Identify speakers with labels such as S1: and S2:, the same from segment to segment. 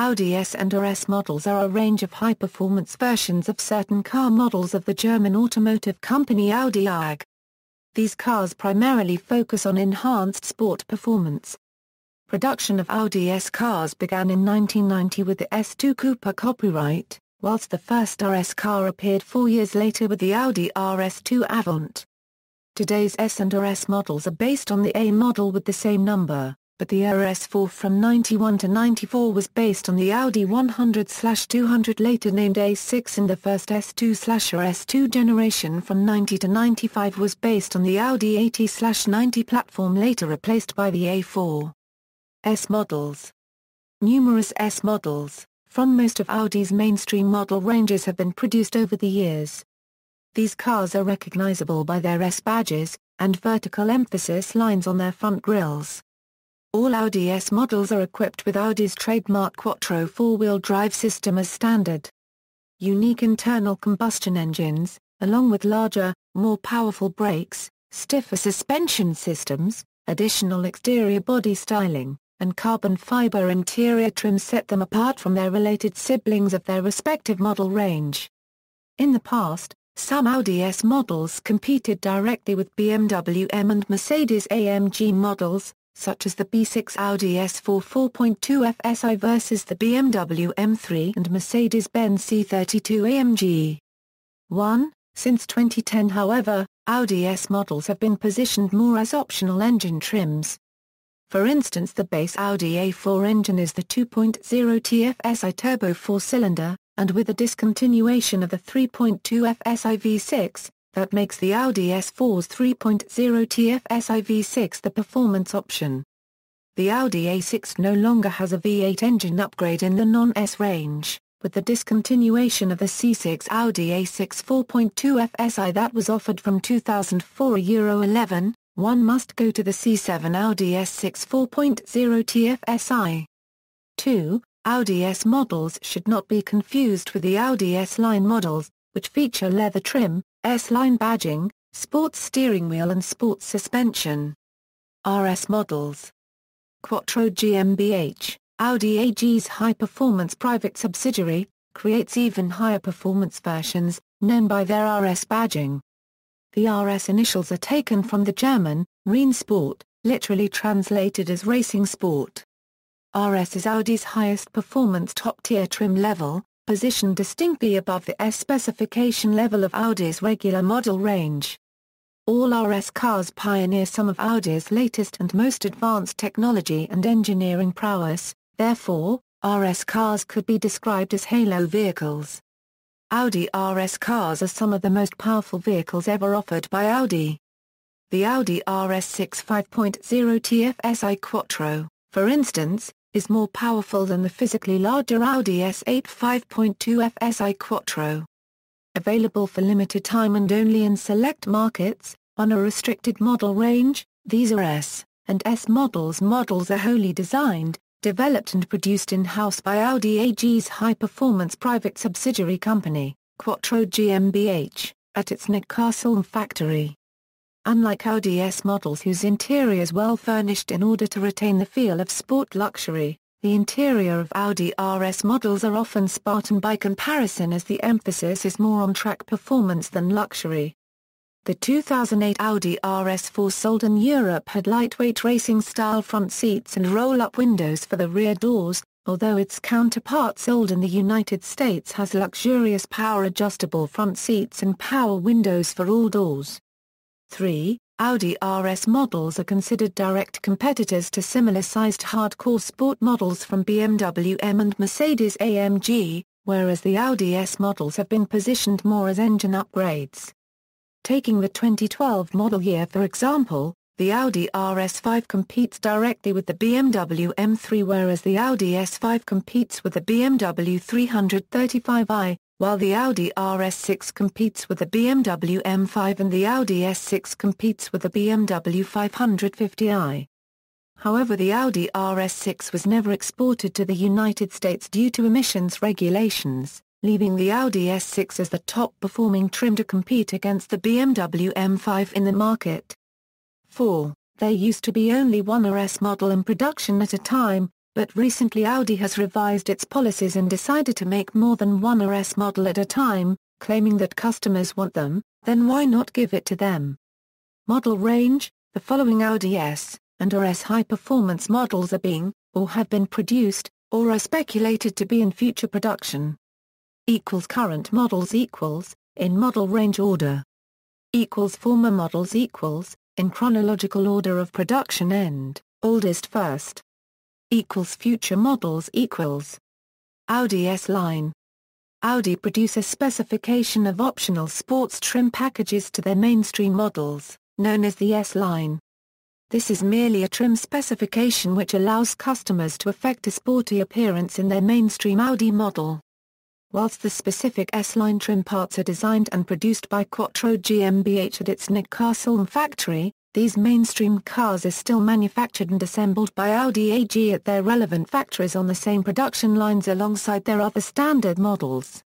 S1: Audi S and RS models are a range of high-performance versions of certain car models of the German automotive company Audi AG. These cars primarily focus on enhanced sport performance. Production of Audi S cars began in 1990 with the S2 Coupé copyright, whilst the first RS car appeared four years later with the Audi RS2 Avant. Today's S and RS models are based on the A model with the same number but the Ur-S4 from 91 to 94 was based on the Audi 100-200 later named A6 and the first S2-RS2 generation from 90 to 95 was based on the Audi 80-90 platform later replaced by the A4. S models Numerous S models, from most of Audi's mainstream model ranges have been produced over the years. These cars are recognizable by their S badges, and vertical emphasis lines on their front grilles. All Audi S models are equipped with Audi's trademark Quattro four-wheel drive system as standard. Unique internal combustion engines, along with larger, more powerful brakes, stiffer suspension systems, additional exterior body styling, and carbon fiber interior trim set them apart from their related siblings of their respective model range. In the past, some Audi S models competed directly with BMW M and Mercedes AMG models, such as the B6 Audi S4 4.2 FSI versus the BMW M3 and Mercedes-Benz C32 AMG. 1. Since 2010 however, Audi S models have been positioned more as optional engine trims. For instance the base Audi A4 engine is the 2.0 TFSI turbo four-cylinder, and with the discontinuation of the 3.2 FSI V6, that makes the Audi S4's 3.0 TFSI V6 the performance option. The Audi A6 no longer has a V8 engine upgrade in the non-S range, with the discontinuation of the C6 Audi A6 4.2 FSI that was offered from 2004 Euro 11, one must go to the C7 Audi S6 4.0 TFSI. 2. Audi S models should not be confused with the Audi S-Line models, which feature leather trim, S-Line badging, sports steering wheel and sports suspension. RS models Quattro GmbH, Audi AG's high-performance private subsidiary, creates even higher performance versions, known by their RS badging. The RS initials are taken from the German, Rennsport, literally translated as racing sport. RS is Audi's highest performance top-tier trim level, positioned distinctly above the S specification level of Audi's regular model range. All RS cars pioneer some of Audi's latest and most advanced technology and engineering prowess, therefore, RS cars could be described as halo vehicles. Audi RS cars are some of the most powerful vehicles ever offered by Audi. The Audi RS6 5.0 TFSI Quattro, for instance, is more powerful than the physically larger Audi S8 5.2 FSI Quattro. Available for limited time and only in select markets, on a restricted model range, these are S and S models models are wholly designed, developed and produced in-house by Audi AG's high-performance private subsidiary company, Quattro GmbH, at its Neckarsulm factory. Unlike Audi S models whose interiors well furnished in order to retain the feel of sport luxury, the interior of Audi RS models are often Spartan by comparison as the emphasis is more on track performance than luxury. The 2008 Audi RS4 sold in Europe had lightweight racing-style front seats and roll-up windows for the rear doors, although its counterpart sold in the United States has luxurious power-adjustable front seats and power windows for all doors. 3. Audi RS models are considered direct competitors to similar-sized hardcore sport models from BMW M and Mercedes AMG, whereas the Audi S models have been positioned more as engine upgrades. Taking the 2012 model year for example, the Audi RS5 competes directly with the BMW M3 whereas the Audi S5 competes with the BMW 335i, while the Audi RS6 competes with the BMW M5 and the Audi S6 competes with the BMW 550i. However the Audi RS6 was never exported to the United States due to emissions regulations, leaving the Audi S6 as the top-performing trim to compete against the BMW M5 in the market. 4. There used to be only one RS model in production at a time, but recently Audi has revised its policies and decided to make more than one RS model at a time, claiming that customers want them, then why not give it to them? Model range, the following Audi S and RS high-performance models are being, or have been produced, or are speculated to be in future production. Equals current models equals, in model range order. Equals former models equals, in chronological order of production end, oldest first. Equals future models equals. Audi S-Line. Audi produce a specification of optional sports trim packages to their mainstream models, known as the S-Line. This is merely a trim specification which allows customers to effect a sporty appearance in their mainstream Audi model. Whilst the specific S-Line trim parts are designed and produced by Quattro GmbH at its Neckarsulm factory, these mainstream cars are still manufactured and assembled by Audi AG at their relevant factories on the same production lines alongside their other standard models.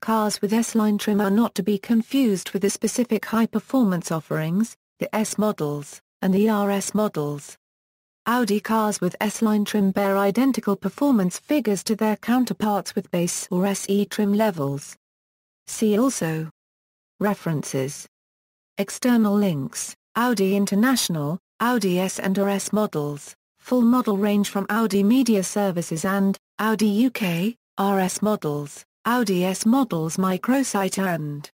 S1: Cars with S-Line trim are not to be confused with the specific high-performance offerings, the S models and the RS models. Audi cars with S-Line trim bear identical performance figures to their counterparts with base or SE trim levels. See also References External links, Audi International, Audi S and RS models, full model range from Audi Media Services and, Audi UK, RS models, Audi S models microsite and